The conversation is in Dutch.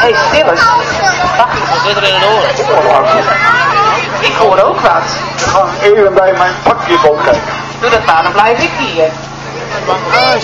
Hé, stil eens, Wacht, Wat zit er in het oor? ik hoor ook wat. Ga even bij mijn pakje kijken. Doe dat maar, dan blijf ik hier. Ah,